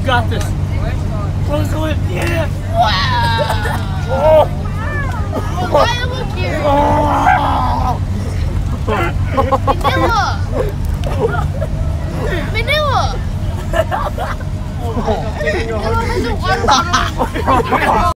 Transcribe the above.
You got this. Close the lid. Yeah. Wow. oh. Why look here? Manila. Manila. Manila has a water bottle.